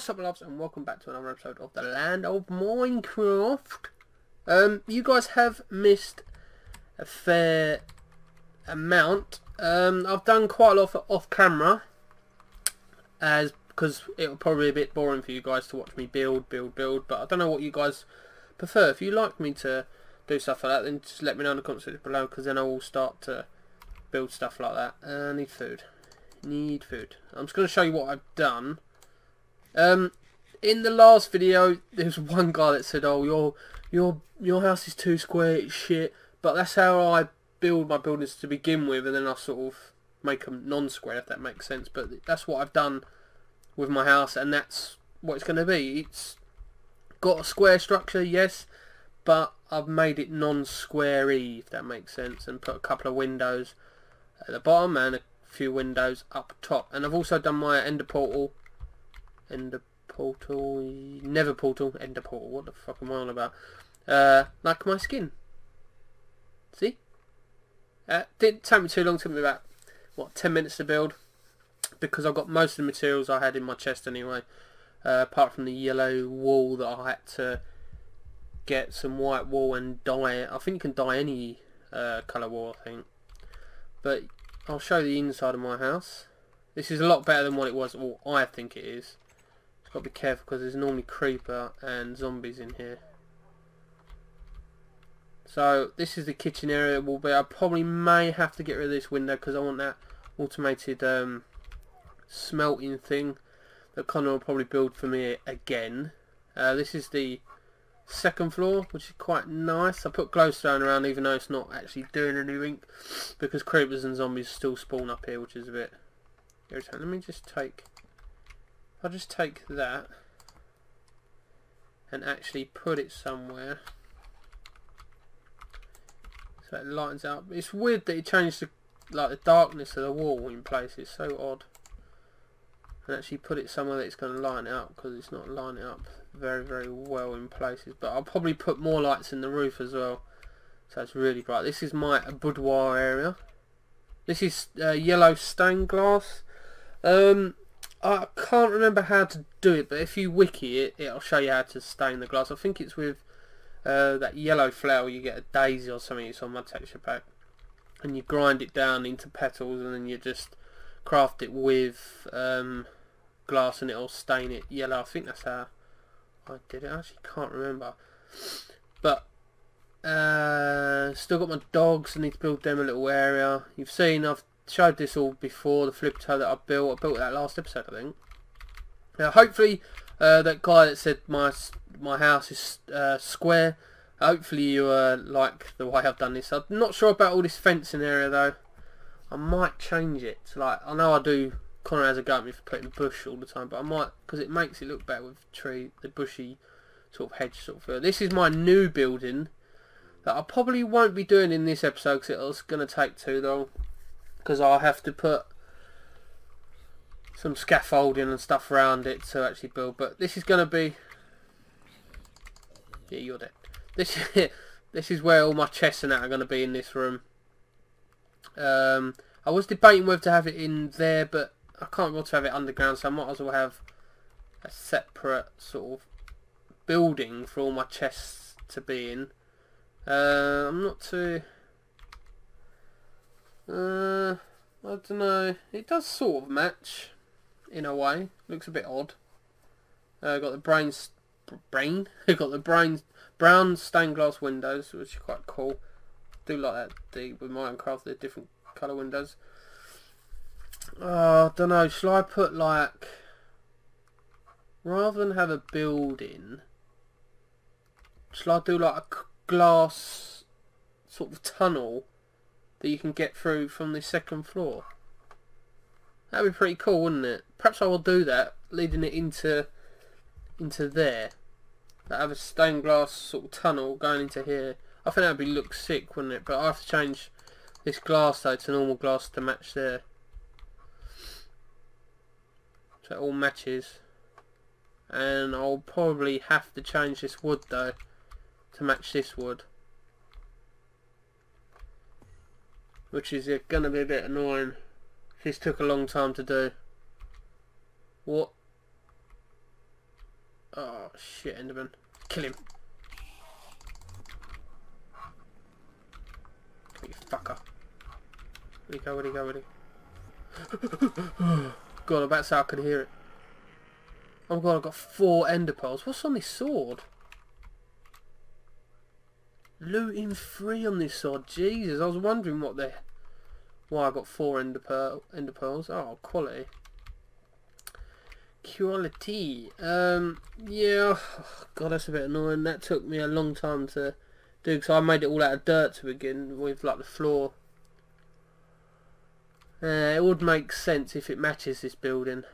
What's up loves and welcome back to another episode of the Land of Minecraft. Um, you guys have missed a fair amount. Um, I've done quite a lot of off camera as because it will probably be a bit boring for you guys to watch me build, build, build. But I don't know what you guys prefer. If you like me to do stuff like that, then just let me know in the comments below because then I will start to build stuff like that. Uh, I need food. Need food. I'm just going to show you what I've done. Um, in the last video, there was one guy that said, "Oh, your your your house is too square, it's shit." But that's how I build my buildings to begin with, and then I sort of make them non-square, if that makes sense. But that's what I've done with my house, and that's what it's going to be. It's got a square structure, yes, but I've made it non-square-y, if that makes sense, and put a couple of windows at the bottom and a few windows up top. And I've also done my ender portal Ender portal, nether portal, ender portal. What the fuck am I on about? Uh, like my skin. See? Uh, didn't take me too long. Took me about what ten minutes to build because I got most of the materials I had in my chest anyway. Uh, apart from the yellow wool that I had to get some white wool and dye it. I think you can dye any uh, colour wool, I think. But I'll show you the inside of my house. This is a lot better than what it was, or I think it is. Got to be careful because there's normally creeper and zombies in here. So this is the kitchen area. Will be. I probably may have to get rid of this window because I want that automated um, smelting thing that Connor will probably build for me again. Uh, this is the second floor, which is quite nice. I put glowstone around even though it's not actually doing anything because creepers and zombies still spawn up here, which is a bit irritating. Let me just take I'll just take that and actually put it somewhere so it lightens up. It's weird that it changed the like the darkness of the wall in place. It's so odd. And actually put it somewhere that it's going to line it up because it's not lining up very very well in places. But I'll probably put more lights in the roof as well. So it's really bright. This is my boudoir area. This is uh, yellow stained glass. Um, I can't remember how to do it, but if you wiki it, it'll show you how to stain the glass. I think it's with uh, that yellow flower. You get a daisy or something. It's on my texture pack, and you grind it down into petals, and then you just craft it with um, glass, and it'll stain it yellow. I think that's how I did it. I actually can't remember, but uh, still got my dogs. I need to build them a little area. You've seen I've showed this all before, the flip toe that I built. I built that last episode, I think. Now, hopefully, uh, that guy that said my my house is uh, square, hopefully you uh, like the way I've done this. I'm not sure about all this fencing area, though. I might change it. Like, I know I do, Connor has a go at me for putting the bush all the time, but I might, because it makes it look better with tree, the bushy sort of hedge sort of feel. This is my new building that I probably won't be doing in this episode because it's going to take too long because I'll have to put some scaffolding and stuff around it to actually build. But this is going to be... Yeah, you're dead. This, this is where all my chests and that are going to be in this room. Um, I was debating whether to have it in there, but I can't go to have it underground, so I might as well have a separate sort of building for all my chests to be in. Uh, I'm not too... Uh, I don't know. It does sort of match, in a way. Looks a bit odd. Uh, got the brain, brain. got the brain, brown stained glass windows, which are quite cool. Do like that the, with Minecraft, the different colour windows. Oh, I don't know. Shall I put like rather than have a building? Shall I do like a glass sort of tunnel that you can get through from the second floor. That'd be pretty cool, wouldn't it? Perhaps I will do that, leading it into into there. That have a stained glass sort of tunnel going into here. I think that'd be look sick, wouldn't it? But I have to change this glass though to normal glass to match there. So it all matches. And I'll probably have to change this wood though to match this wood. Which is uh, going to be a bit annoying. This took a long time to do. What? Oh, shit, Enderman. Kill him. You fucker. Where'd he go, where'd he go, where'd he... God, I'm about say I could hear it. Oh god, I've got four ender pearls. What's on this sword? Looting free on this sword. Jesus, I was wondering what the... Why I got four ender, pearl, ender pearls. Oh, quality. Quality. Um, yeah. Oh, god, that's a bit annoying. That took me a long time to do because I made it all out of dirt to begin with, like the floor. Uh, it would make sense if it matches this building.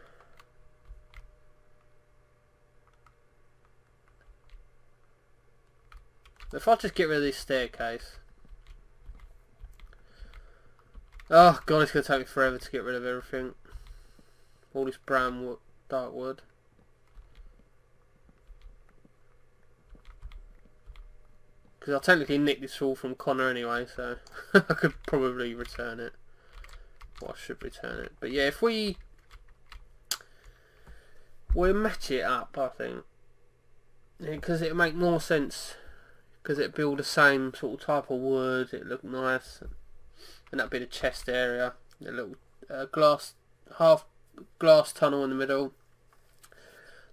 If I just get rid of this staircase. Oh god, it's going to take me forever to get rid of everything. All this brown wood, dark wood. Because I'll technically nick this all from Connor anyway, so I could probably return it. Well, I should return it. But yeah, if we... We'll match it up, I think. Because yeah, it'll make more sense because it'd build the same sort of type of wood it looked nice and that'd be the chest area a little uh, glass half glass tunnel in the middle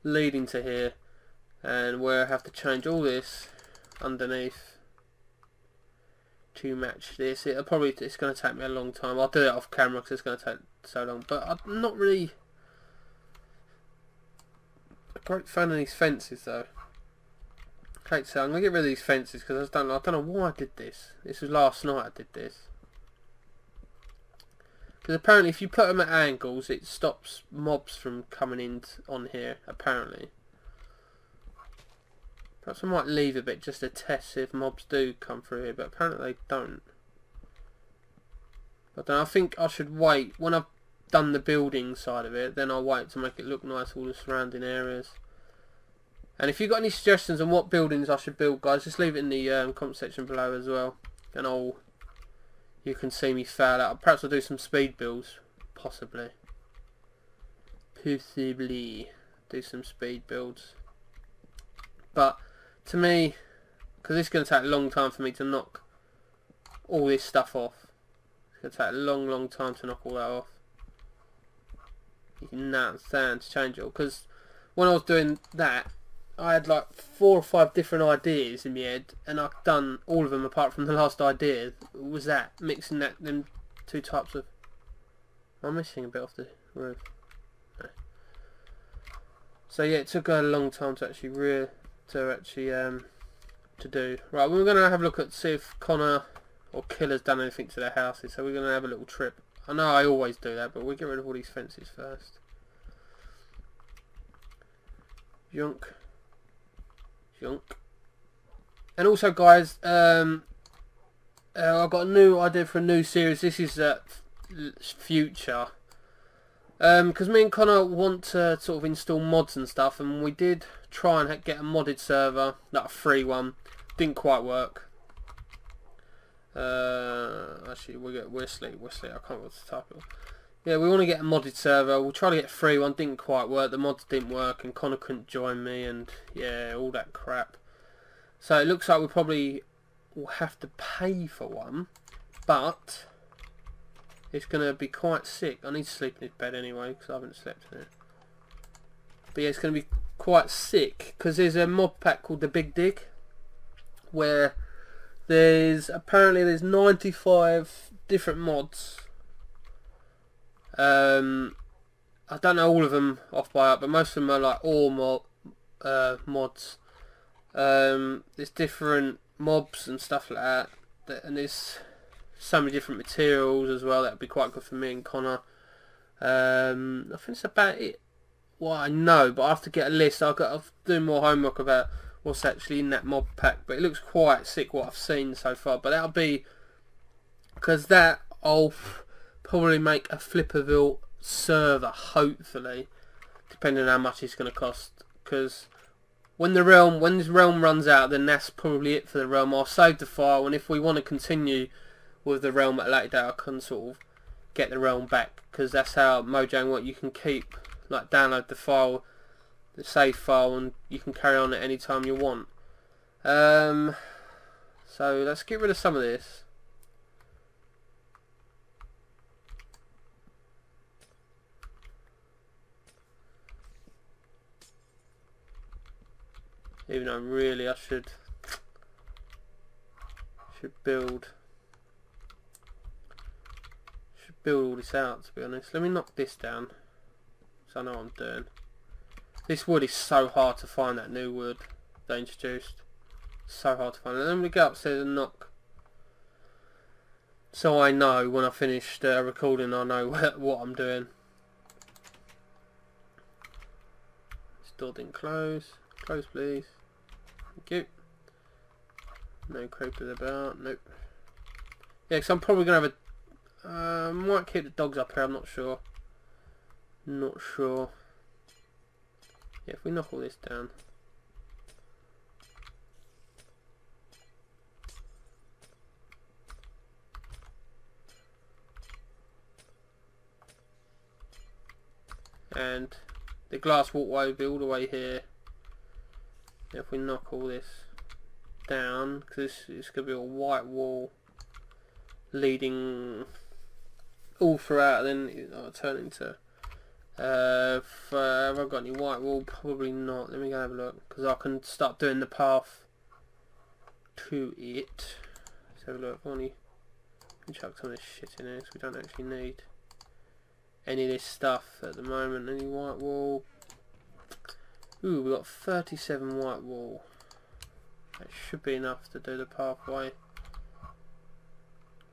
leading to here and where I have to change all this underneath to match this. It'll probably it's going to take me a long time. I'll do it off camera because it's going to take so long but I'm not really a great fan of these fences though Okay, so I'm gonna get rid of these fences because I don't I don't know why I did this. This was last night I did this. Because apparently if you put them at angles it stops mobs from coming in on here, apparently. Perhaps I might leave a bit just to test if mobs do come through here, but apparently they don't. But then I think I should wait, when I've done the building side of it, then I'll wait to make it look nice all the surrounding areas. And if you've got any suggestions on what buildings I should build, guys, just leave it in the um, comment section below as well. And I'll, you can see me fail out. Perhaps I'll do some speed builds, possibly. Possibly do some speed builds. But to me, because it's going to take a long time for me to knock all this stuff off. It's going to take a long, long time to knock all that off. You can understand to change it because when I was doing that I had like four or five different ideas in my head, and I've done all of them apart from the last idea. Was that mixing that them two types of? I'm missing a bit off the roof. So yeah, it took a long time to actually real to actually um to do. Right, we're gonna have a look at see if Connor or Killer's done anything to their houses. So we're gonna have a little trip. I know I always do that, but we get rid of all these fences first. Junk And also, guys, um, uh, I've got a new idea for a new series. This is uh, future. Because um, me and Connor want to sort of install mods and stuff, and we did try and get a modded server, not a free one. Didn't quite work. Uh, actually, we get Wesley. Wesley, I can't remember the title. Yeah, we want to get a modded server. We'll try to get free one. Didn't quite work. The mods didn't work, and Connor couldn't join me, and yeah, all that crap. So it looks like we probably will have to pay for one, but it's going to be quite sick. I need to sleep in this bed anyway because I haven't slept in it. But yeah, it's going to be quite sick because there's a mod pack called the Big Dig where there's apparently there's 95 different mods. Um, I don't know all of them off by heart, but most of them are like all mod, uh, mods um, there's different mobs and stuff like that, that, and there's so many different materials as well. That'd be quite good for me and Connor. Um, I think that's about it. What I know, but I have to get a list. I've got to do more homework about what's actually in that mob pack. But it looks quite sick what I've seen so far. But that'll be because that I'll probably make a Flipperville server, hopefully, depending on how much it's going to cost. Because when the realm when this realm runs out then that's probably it for the realm I'll save the file and if we want to continue with the realm at a later date I can sort of get the realm back because that's how Mojang what you can keep like download the file the save file and you can carry on at any time you want. Um, so let's get rid of some of this. Even though really I should should build should build all this out to be honest. Let me knock this down so I know what I'm doing. This wood is so hard to find that new wood they introduced. So hard to find. And then we go upstairs and knock. So I know when I finished uh, recording I know what I'm doing. Door didn't close. Close please. Thank you. No creepers about. Nope. Yeah, because I'm probably going to have a... Uh, might keep the dogs up here, I'm not sure. Not sure. Yeah, if we knock all this down. And the glass walkway will be all the way here. If we knock all this down, because it's going to be a white wall leading all throughout, then it'll turn into uh, have I got any white wool? Probably not. Let me go have a look. Because I can start doing the path to it. Let's have a look. Only chuck some of this shit in here because we don't actually need any of this stuff at the moment. Any white wool? Ooh, we've got 37 white wool. That should be enough to do the pathway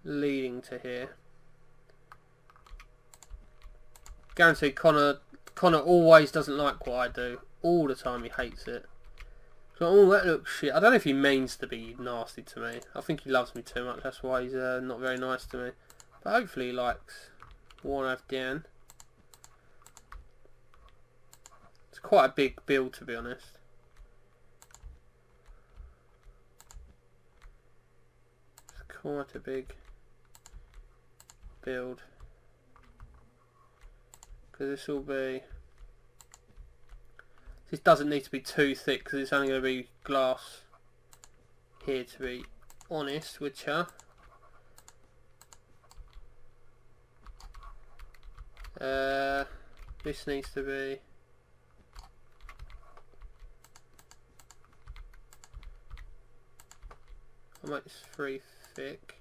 leading to here guarantee Connor Connor always doesn't like what I do. All the time he hates it. So, oh, that looks shit. I don't know if he means to be nasty to me. I think he loves me too much. That's why he's uh, not very nice to me. But hopefully he likes what I've. It's quite a big build to be honest. It's quite a big build because this will be this doesn't need to be too thick because it's only going to be glass here to be honest with you uh, this needs to be I might three thick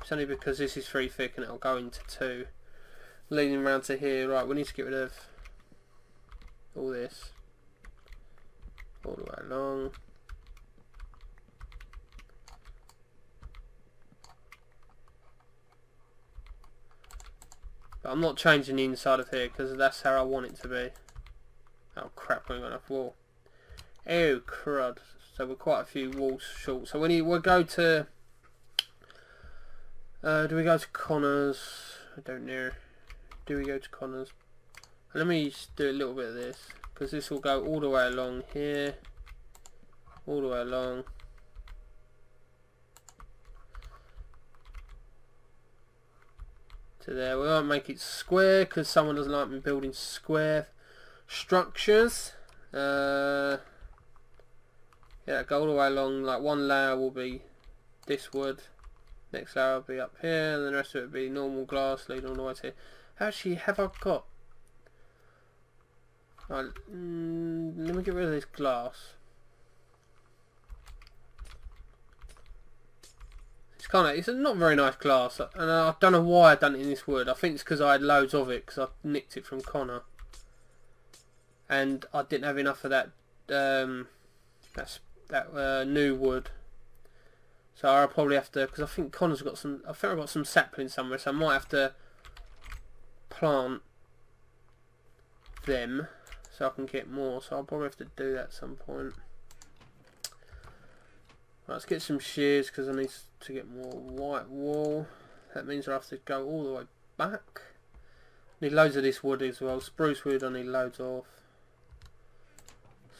it's only because this is three thick and it'll go into two leading around to here. Right, we need to get rid of all this. All the way along. But I'm not changing the inside of here because that's how I want it to be. Oh crap, we got enough wall. Oh crud. So we're quite a few walls short. So when you we'll go to uh, do we go to Connors? I don't know do we go to Connors? Let me do a little bit of this because this will go all the way along here, all the way along. To there. We won't make it square because someone doesn't like me building square structures. Uh, yeah, go all the way along. Like one layer will be this wood, next layer will be up here, and the rest of it will be normal glass leading all the way to here. Actually, have I got... Right, mm, let me get rid of this glass. It's kind of, it's not very nice glass, and I don't know why I've done it in this wood. I think it's because I had loads of it, because I nicked it from Connor. And I didn't have enough of that, um, that's, that uh, new wood. So I'll probably have to, because I think Connor's got some, I think I've got some saplings somewhere, so I might have to plant them so I can get more. So I'll probably have to do that at some point. Let's get some shears because I need to get more white wool. That means I have to go all the way back. Need loads of this wood as well. Spruce wood I need loads of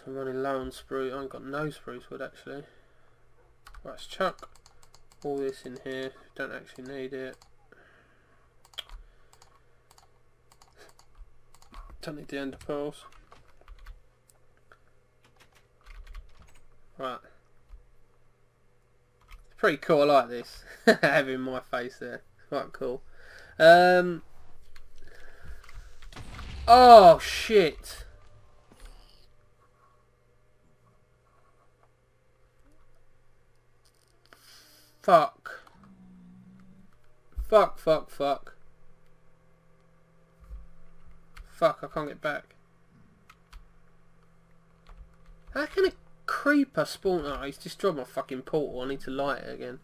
I'm running low on spruce. I haven't got no spruce wood actually. Right, let's chuck all this in here. Don't actually need it. Don't need the ender pearls. Right. It's pretty cool, I like this. Having my face there. Quite cool. Um, oh, shit. Fuck. Fuck, fuck, fuck. Fuck, I can't get back. How can a creeper spawn? Oh, he's destroyed my fucking portal. I need to light it again.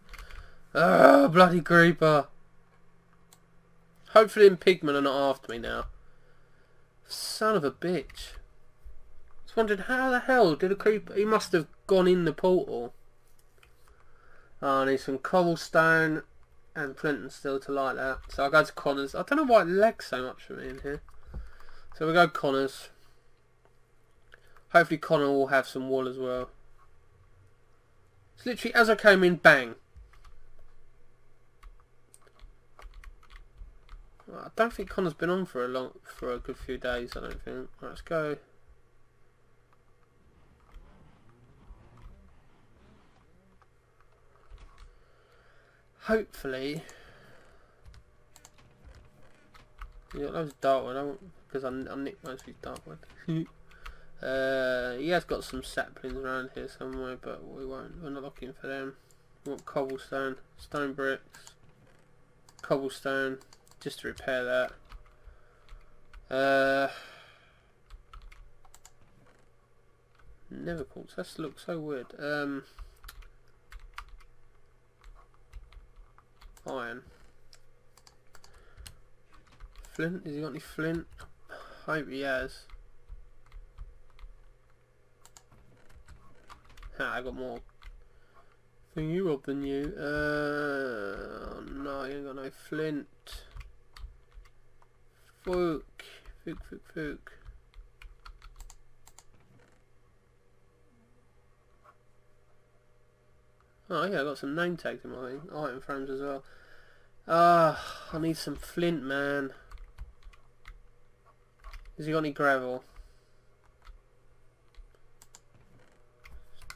Oh, bloody creeper. Hopefully in Pigmen are not after me now. Son of a bitch. I was wondering how the hell did a creeper... He must have gone in the portal. Oh, I need some cobblestone and flint steel to light that. So I'll go to Connor's. I don't know why it lags so much for me in here. So we go Connor's. Hopefully Connor will have some wool as well. It's literally as I came in, bang. I don't think Connor's been on for a long, for a good few days. I don't think. Right, let's go. Hopefully, got loads of darkwood. because I, I nicked most of his darkwood. Uh, he has got some saplings around here somewhere, but we won't. We're not looking for them. We want cobblestone, stone bricks, cobblestone, just to repair that. Uh, nether quartz. That looks so weird. Um, iron. Flint. Has he got any flint? Hope he has. Ha, I got more thingy rob than you. Uh, no, I ain't got no flint. Fook. Fook, fook, fook. Oh yeah, I got some name tags in my item frames as well. Ah, uh, I need some flint, man. Has he got any gravel?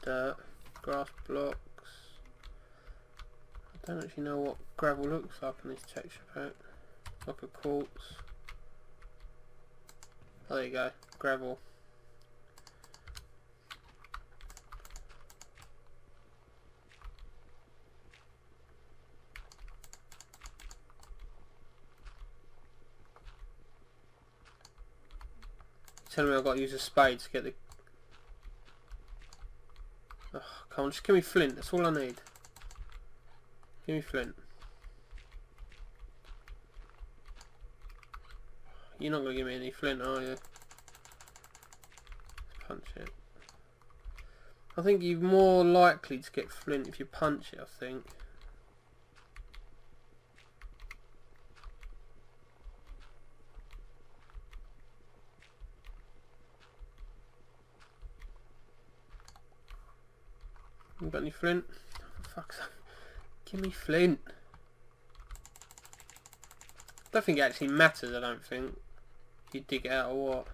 dirt, grass blocks. I don't actually know what gravel looks like in this texture pack. Like a quartz. Oh, there you go, gravel. Telling me I've got to use a spade to get the Oh, come on, just give me flint. That's all I need. Give me flint. You're not going to give me any flint, are you? Let's punch it. I think you're more likely to get flint if you punch it, I think. Got any flint? Oh, fuck's sake. Give me flint. I don't think it actually matters, I don't think. If you dig it out or what.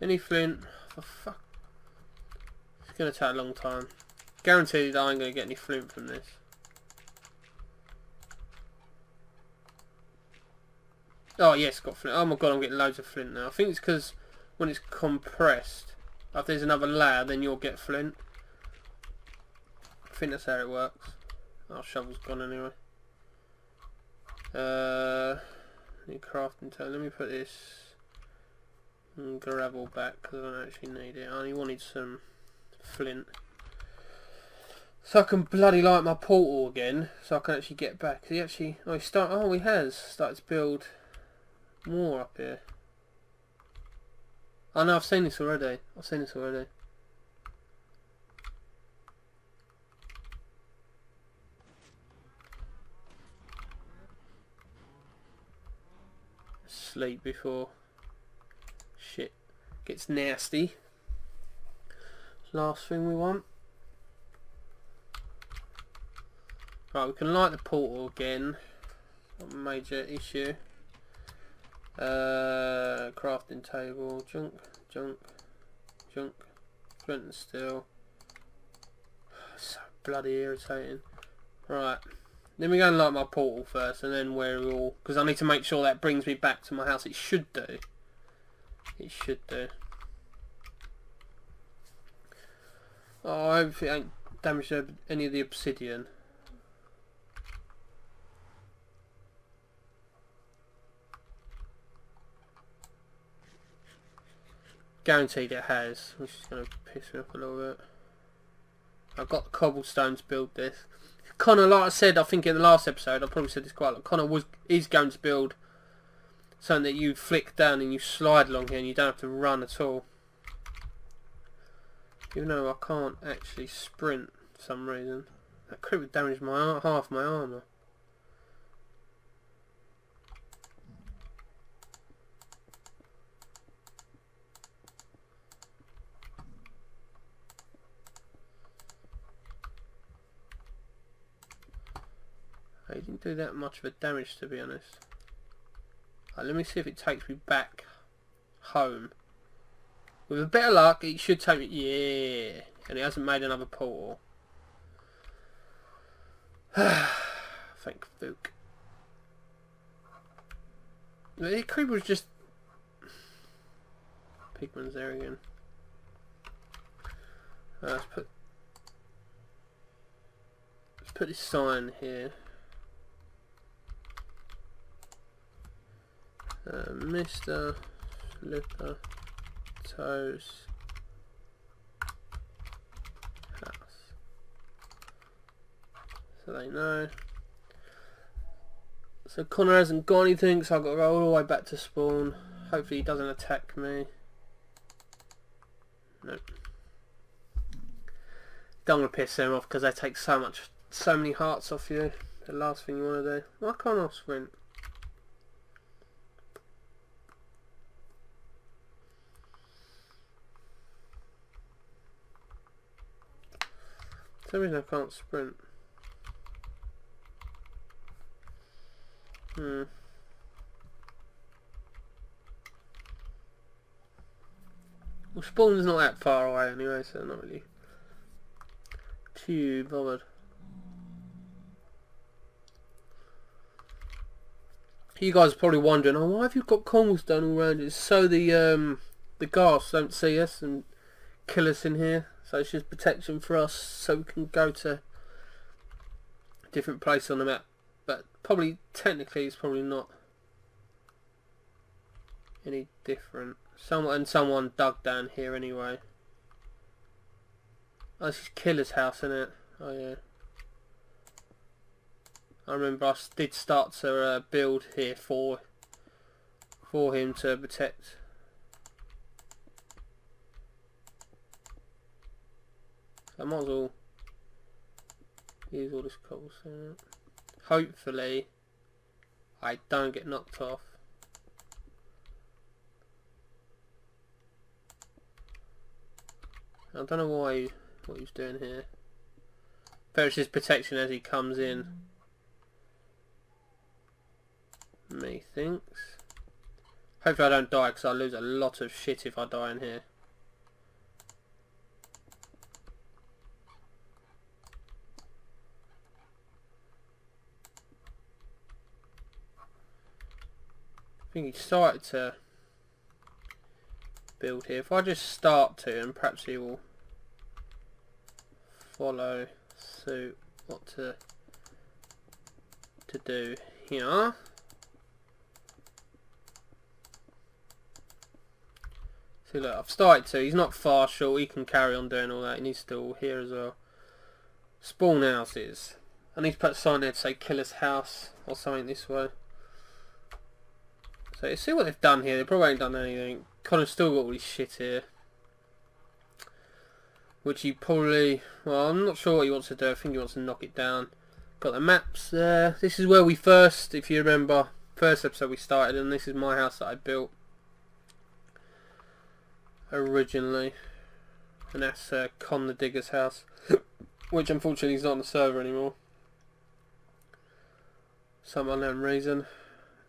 Any flint? For fuck. It's going to take a long time. Guaranteed I ain't going to get any flint from this. Oh yes, got flint. Oh my god, I'm getting loads of flint now. I think it's because when it's compressed, if there's another layer, then you'll get flint. I think that's how it works. Our oh, shovel's gone anyway. Uh, need crafting table. Let me put this gravel back because I don't actually need it. I only wanted some flint. So I can bloody light my portal again, so I can actually get back. He actually, oh, he start. Oh, he has started to build more up here. Oh no, I've seen this already. I've seen this already. Sleep before shit gets nasty. Last thing we want. Right, we can light the portal again. Not a major issue. Uh, crafting table, junk, junk, junk, flint and steel. So bloody irritating. Right. Let me go and light my portal first and then we're all... Because I need to make sure that brings me back to my house. It should do. It should do. Oh, I hope it ain't damaged any of the obsidian. Guaranteed it has, which is going to piss me off a little bit. I've got cobblestones to build this. Connor, like I said, I think in the last episode, I probably said this quite a lot. Connor was is going to build something that you flick down and you slide along here and you don't have to run at all. Even though I can't actually sprint for some reason. That could have damaged my half my armour. He didn't do that much of a damage to be honest. Right, let me see if it takes me back home. With a bit of luck, it should take me... Yeah. And it hasn't made another portal. Thank Fook. The creeper was just... Pigman's there again. Uh, let's put... Let's put this sign here. Uh, Mr. Slipper Toes House. So they know. So Connor hasn't got anything, so I've got to go all the way back to spawn. Hopefully he doesn't attack me. Nope. Don't want to piss them off because they take so much, so many hearts off you. The last thing you want to do. Why can't I sprint? For some reason I can't sprint. Hmm. Well, spawn's not that far away anyway, so not really too bothered. You guys are probably wondering, oh, why have you got cobblestone all around you? So the um, the ghasts don't see us and kill us in here. So it's just protection for us so we can go to a different place on the map. But probably, technically, it's probably not any different. Someone and someone dug down here anyway. Oh, this is Killer's house, isn't it? Oh yeah. I remember I did start to uh, build here for for him to protect I might as well use all this cobblestone. Hopefully I don't get knocked off. I don't know why what he's doing here. But his protection as he comes in. Methinks. Hopefully I don't die because I lose a lot of shit if I die in here. Think he started to build here. If I just start to, and perhaps he will follow suit what to to do here. See look, I've started to. He's not far short. He can carry on doing all that. He And he's still here as well. Spawn houses. I need to put a sign there to say killer's house or something this way. So see what they've done here. They probably ain't done anything. Connor's still got all this shit here. Which he probably... Well, I'm not sure what he wants to do. I think he wants to knock it down. Got the maps there. This is where we first, if you remember, first episode we started. And this is my house that I built. Originally. And that's uh, Con the Digger's house. which unfortunately is not on the server anymore. Some unknown reason.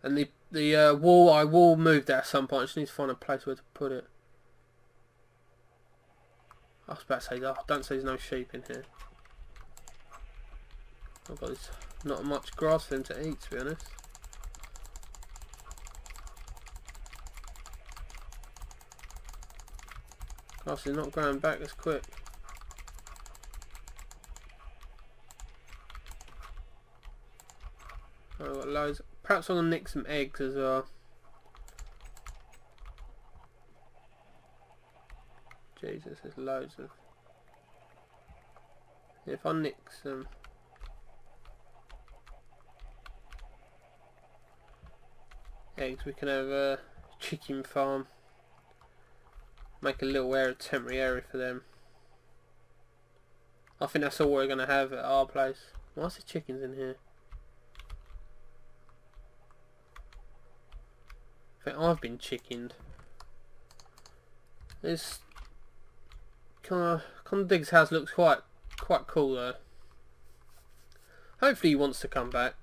And the the uh, wall. I will move that at some point. I just need to find a place where to put it. I was about to say, oh, don't say there's no sheep in here. I've got this, not much grass for them to eat, to be honest. Grass is not growing back as quick. I've got loads. Perhaps to nick some eggs as well. Jesus, there's loads of... If I nick some... Eggs, we can have a chicken farm. Make a little area, temporary area for them. I think that's all we're going to have at our place. Why's the chickens in here? I think I've been chickened. This Diggs' house looks quite quite cool though. Hopefully he wants to come back.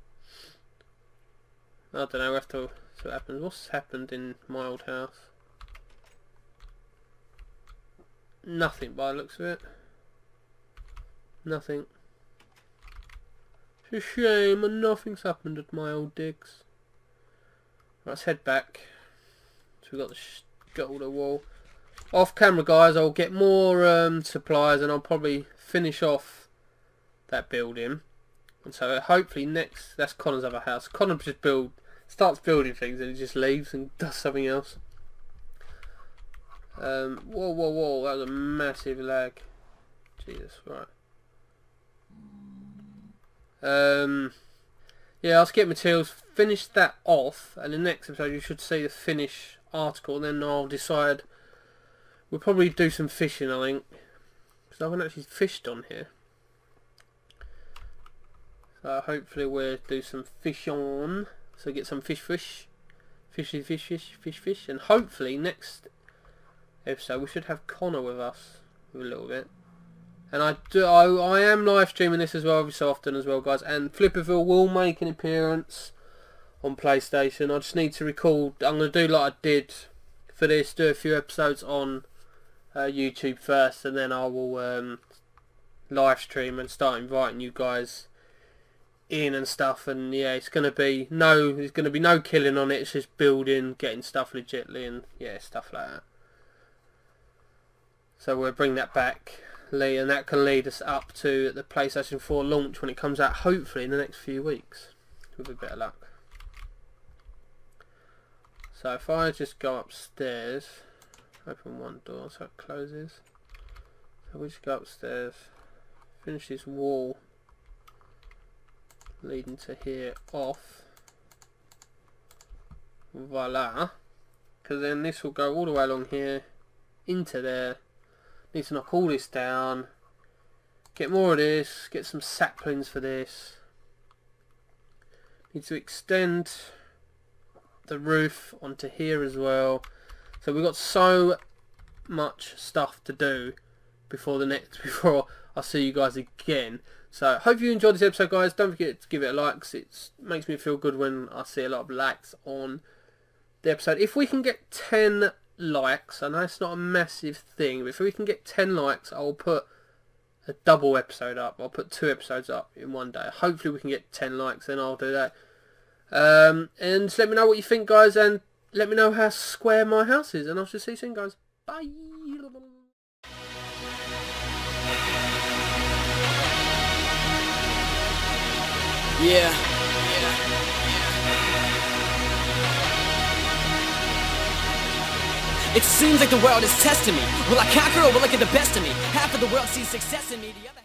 I don't know, we have to see what happens. What's happened in my old house? Nothing by the looks of it. Nothing. It's a shame and nothing's happened at my old digs. let's head back. So we got the the wall. Off camera guys I'll get more um, supplies and I'll probably finish off that building. And so hopefully next that's Connor's other house. Connor just build starts building things and he just leaves and does something else. Um, whoa, whoa, whoa, that was a massive lag. Jesus, right. Um, yeah, I'll skip materials, finish that off, and the next episode you should see the finish article, then I'll decide We'll probably do some fishing, I think. Because I haven't actually fished on here. So hopefully we'll do some fish on. So get some fish fish. Fishy fish fish fish fish. And hopefully next episode we should have Connor with us. a little bit. And I do I, I am live streaming this as well every so often as well guys. And Flipperville will make an appearance on PlayStation. I just need to record I'm gonna do like I did for this, do a few episodes on uh, YouTube first, and then I will um, live stream and start inviting you guys in and stuff. And yeah, it's gonna be no, there's gonna be no killing on it. It's just building, getting stuff legitly, and yeah, stuff like that. So we'll bring that back, Lee, and that can lead us up to the PlayStation 4 launch when it comes out, hopefully in the next few weeks, with a bit of luck. So if I just go upstairs open one door so it closes. So we just go upstairs finish this wall leading to here off. Voila. Because then this will go all the way along here into there. Need to knock all this down. Get more of this get some saplings for this. Need to extend the roof onto here as well so we've got so much stuff to do before the next before I see you guys again. So hope you enjoyed this episode guys. Don't forget to give it a like it makes me feel good when I see a lot of likes on the episode. If we can get 10 likes, I know it's not a massive thing, but if we can get 10 likes I'll put a double episode up. I'll put two episodes up in one day. Hopefully we can get 10 likes then I'll do that. Um, and let me know what you think guys and let me know how square my house is, and I'll see you soon, guys. Bye. Yeah. It seems like the world is testing me. Will I conquer or will I get the best of me? Half of the world sees success in me, the other